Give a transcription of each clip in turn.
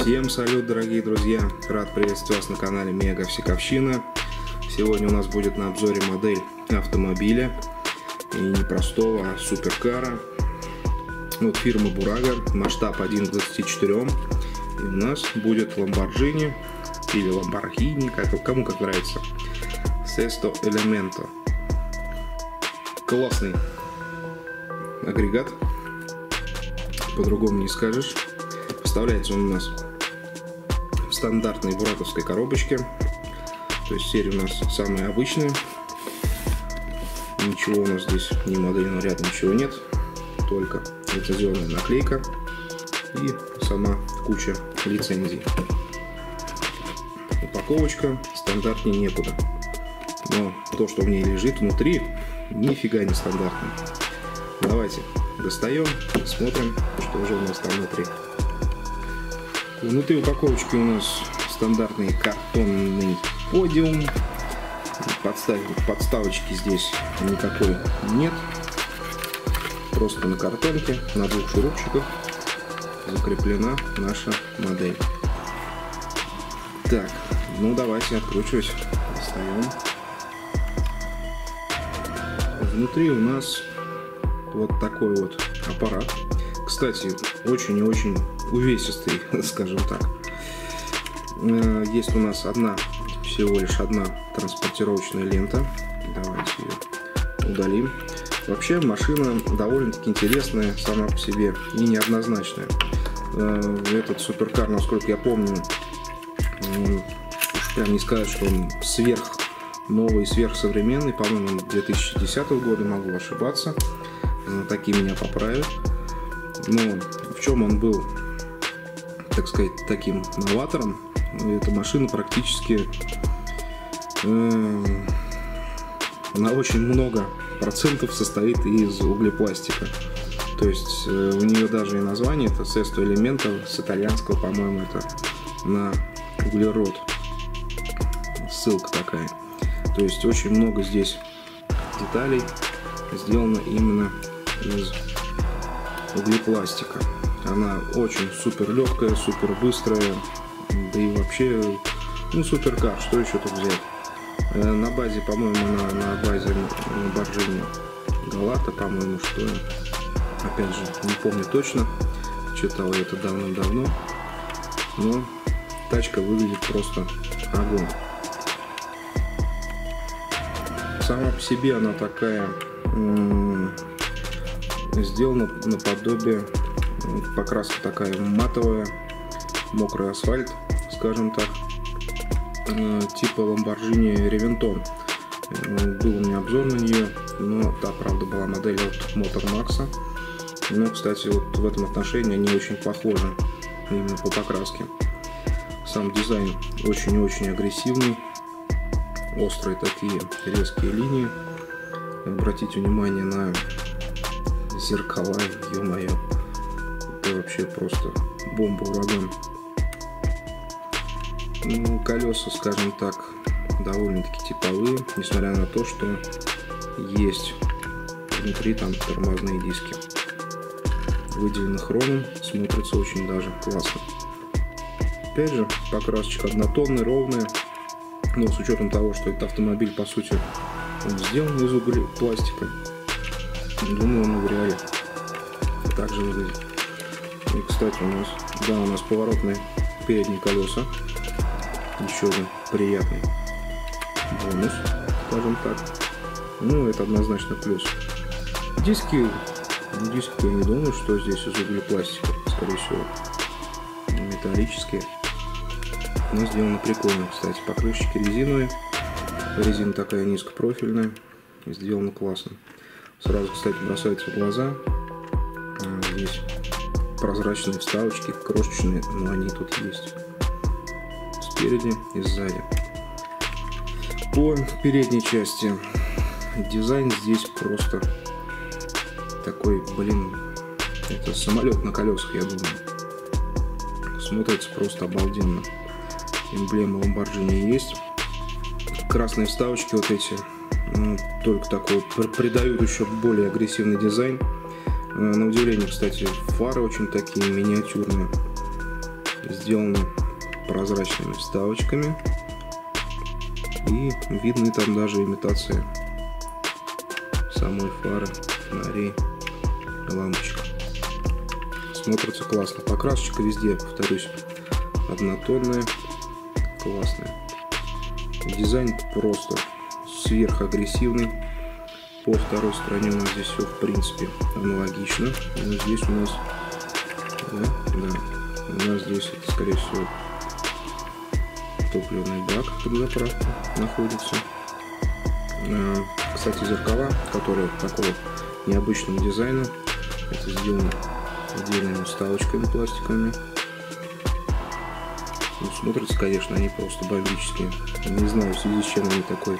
Всем салют, дорогие друзья! Рад приветствовать вас на канале Мега Всековщина. Сегодня у нас будет на обзоре модель автомобиля. И не простого, а суперкара. Вот фирма Бурага, масштаб 1 к 24. И у нас будет Lamborghini или Lamborghini, как, кому как нравится. Sesto Elemento. Классный агрегат, по-другому не скажешь. Поставляется он у нас стандартной буратовской коробочке. То есть серия у нас самая обычная. Ничего у нас здесь, ни модельного ряда, ничего нет. Только лицензионная наклейка и сама куча лицензий. Упаковочка стандартнее некуда. Но то, что в ней лежит внутри, нифига не стандартно. Давайте достаем, смотрим, что же у нас там внутри. Внутри упаковочки у нас стандартный картонный подиум. Подстав... Подставочки здесь никакой нет. Просто на картонке, на двух шурупчиках закреплена наша модель. Так, ну давайте откручивать. Достаем. Внутри у нас вот такой вот аппарат. Кстати, очень и очень увесистый, скажем так. Э, есть у нас одна, всего лишь одна транспортировочная лента. Давайте ее удалим. Вообще машина довольно-таки интересная сама по себе и неоднозначная. Э, этот суперкар, насколько я помню, прям не сказать, что он сверх новый, сверхсовременный, по-моему, 2010 года, могу ошибаться. Э, такие меня поправят. Но в чем он был, так сказать, таким новатором? Эта машина практически э, на очень много процентов состоит из углепластика. То есть э, у нее даже и название это сесто элементов с итальянского, по-моему, это на углерод. Ссылка такая. То есть очень много здесь деталей сделано именно из углепластика. Она очень супер легкая, супер быстрая, да и вообще, ну, суперкар, что еще тут взять? Э, на базе, по-моему, на, на базе Борджини Галата, по-моему, что опять же, не помню точно, читал я это давным-давно, но тачка выглядит просто огонь. Сама по себе она такая сделана наподобие, покраска такая матовая, мокрый асфальт, скажем так, э, типа Lamborghini Reventon. Э, был у меня обзор на нее, но та, правда, была модель от Motor Max. Но, кстати, вот в этом отношении они очень похожи именно по покраске. Сам дизайн очень-очень агрессивный, острые такие резкие линии. Обратите внимание на зеркала, ё-моё. Это вообще просто бомба ураган. Ну, колеса, скажем так, довольно-таки типовые, несмотря на то, что есть внутри там тормозные диски. Выделено хромом, смотрится очень даже классно. Опять же, покрасочка однотонная, ровная, но с учетом того, что этот автомобиль, по сути, он сделан из угля пластика, Думаю, он реале также выглядит. И, кстати, у нас, да, у нас поворотные передние колеса. Еще один приятный бонус, скажем так. Ну, это однозначно плюс. Диски, диски я не думаю, что здесь из углепластика, скорее всего, металлические. Но сделано прикольно, кстати. Покрышечки резиновые. Резина такая низкопрофильная. Сделано классно. Сразу, кстати, бросается в глаза. А, здесь прозрачные вставочки, крошечные, но они тут есть. Спереди и сзади. По передней части дизайн здесь просто такой, блин, это самолет на колесах, я думаю. Смотрится просто обалденно. Эмблема Lamborghini есть. Красные вставочки вот эти только такой придают еще более агрессивный дизайн. Э, на удивление, кстати, фары очень такие миниатюрные. сделаны прозрачными вставочками. И видны там даже имитации самой фары, фонарей лампочек. Смотрится классно. Покрасочка везде, повторюсь, однотонная, классная. Дизайн просто сверхагрессивный. По второй стороне у нас здесь все в принципе аналогично. Но здесь у нас, да, да, у нас здесь это скорее всего топливный бак под заправку находится. А, кстати, зеркала, которые такого необычного дизайна, это сделано отдельными вставочками пластиковыми. Ну, смотрятся, конечно, они просто бомбические. Не знаю, в связи с чем они такой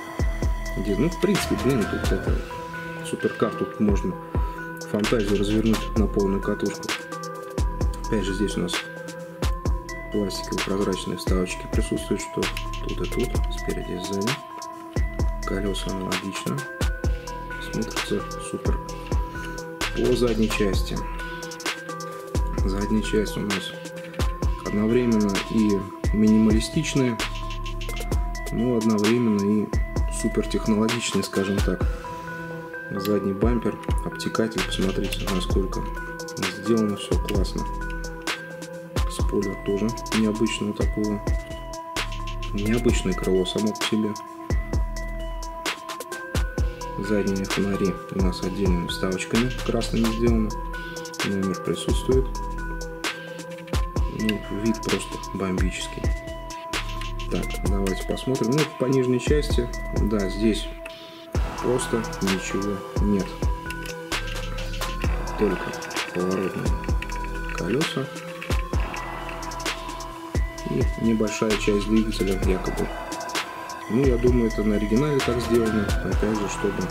Ну, в принципе, блин, тут это суперкар, тут можно фантазию развернуть на полную катушку. Опять же, здесь у нас пластиковые прозрачные вставочки присутствуют, что тут и тут, спереди и сзади. Колеса аналогично. Смотрится супер. По задней части. Задняя часть у нас одновременно и минималистичная, но одновременно и супер технологичная, скажем так. Задний бампер, обтекатель, посмотрите, насколько сделано все классно. Спойлер тоже необычного такого. Необычное крыло само по себе. Задние фонари у нас отдельными вставочками красными сделаны. Номер присутствует. Ну, вид просто бомбический. Так, давайте посмотрим. Ну, по нижней части, да, здесь просто ничего нет. Только поворотные колеса и небольшая часть двигателя якобы. Ну, я думаю, это на оригинале так сделано, опять же, чтобы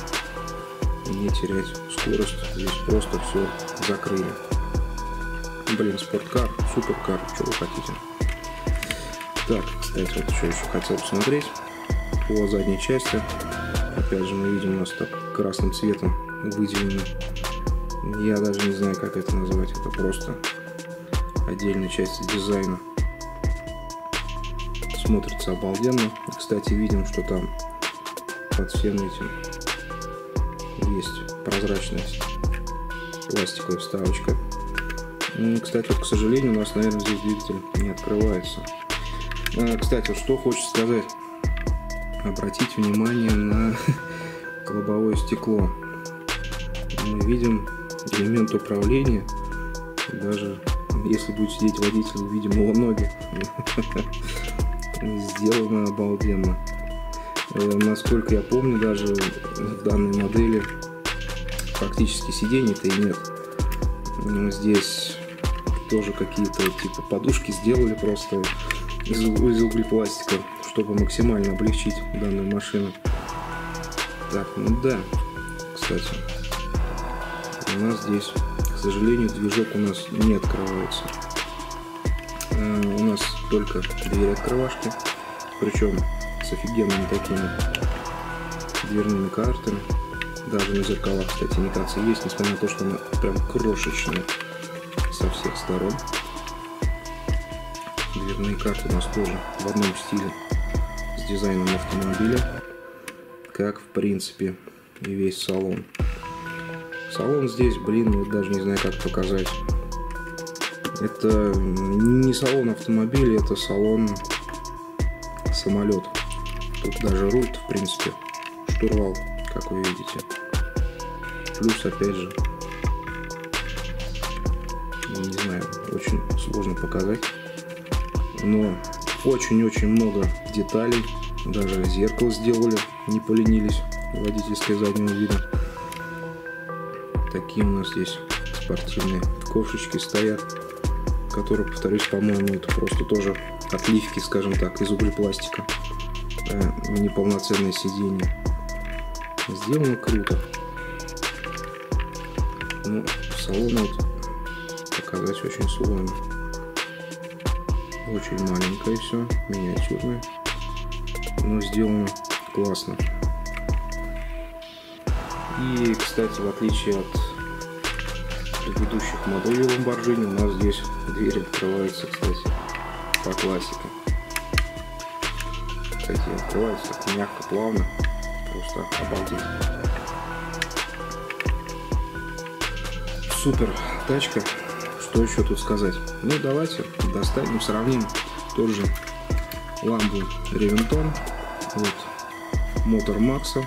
не терять скорость. Здесь просто все закрыли. Блин, спорткар, суперкар, что вы хотите. Так, кстати, вот еще еще хотел посмотреть по задней части. Опять же, мы видим у нас так красным цветом выделено. Я даже не знаю, как это назвать. Это просто отдельная часть дизайна. Смотрится обалденно. Кстати, видим, что там под всем этим есть прозрачность пластиковая вставочка кстати, вот, к сожалению, у нас, наверное, здесь двигатель не открывается. А, кстати, что хочется сказать. Обратить внимание на лобовое стекло. Мы видим элемент управления. Даже если будет сидеть водитель, увидим его ноги. Сделано обалденно. Э, насколько я помню, даже в данной модели практически сидений-то и нет. Здесь тоже какие-то типа подушки сделали просто из, из углепластика, чтобы максимально облегчить данную машину. Так, ну да, кстати, у нас здесь, к сожалению, движок у нас не открывается. А, у нас только двери открывашки, причем с офигенными такими дверными картами. Даже на зеркалах, кстати, имитация есть, несмотря на то, что она прям крошечная со всех сторон. Дверные карты у нас тоже в одном стиле с дизайном автомобиля, как в принципе и весь салон. Салон здесь, блин, вот даже не знаю как показать. Это не салон автомобиля, это салон самолет. Тут даже руль в принципе, штурвал, как вы видите. Плюс, опять же, не знаю, очень сложно показать. Но очень-очень много деталей. Даже зеркало сделали, не поленились водительское заднего вида. Такие у нас здесь спортивные ковшечки стоят, которые, повторюсь, по-моему, это просто тоже отливки, скажем так, из углепластика. А неполноценное сиденье. Сделано круто. Ну, салон вот показать очень сложно. Очень маленькое все, миниатюрное, но сделано классно. И, кстати, в отличие от предыдущих моделей Lamborghini, у нас здесь двери открываются, кстати, по классике. Кстати, открывается мягко, плавно. Просто обалдеть. Супер тачка. Что еще тут сказать? Ну, давайте достанем, сравним тот же ламбу Ревентон. Вот мотор Макса,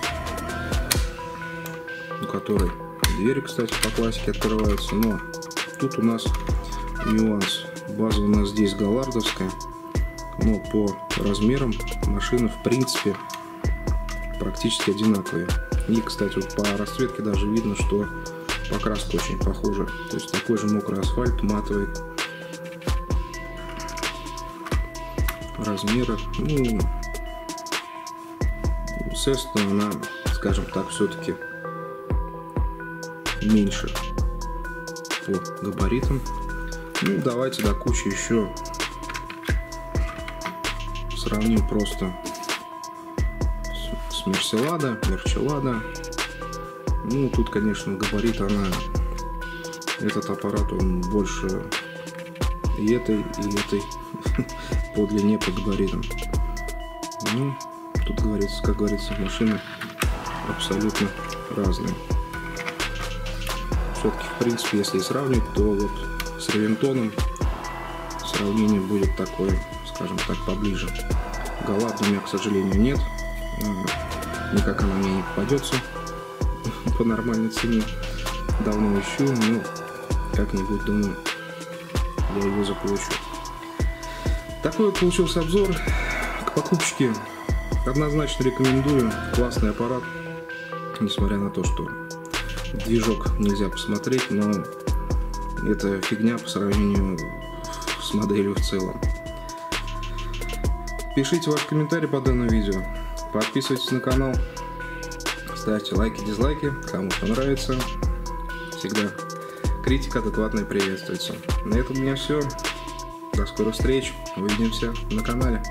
у которой двери, кстати, по классике открываются. Но тут у нас нюанс. База у нас здесь галардовская, но по размерам машина в принципе практически одинаковые. И, кстати, вот по расцветке даже видно, что покраска очень похожа. То есть такой же мокрый асфальт, матовый. Размеры, ну, естественно, она, скажем так, все-таки меньше по габаритам. Ну, давайте до кучи еще сравним просто с, Мерселада, Мерчелада. Ну, тут, конечно, габарит она, этот аппарат, он больше и этой, и этой по длине, по габаритам. Ну, тут говорится, как говорится, машины абсолютно разные. Все-таки, в принципе, если сравнивать, то вот с Ревентоном сравнение будет такое, скажем так, поближе. Галат у меня, к сожалению, нет. Никак она мне не попадется по нормальной цене. Давно ищу, но как-нибудь, думаю, я его заполучу. Такой вот получился обзор к покупочке. Однозначно рекомендую. Классный аппарат. Несмотря на то, что движок нельзя посмотреть, но это фигня по сравнению с моделью в целом. Пишите ваш комментарий по данному видео. Подписывайтесь на канал. Ставьте лайки, дизлайки, кому что нравится. Всегда критика адекватная приветствуется. На этом у меня все. До скорых встреч. Увидимся на канале.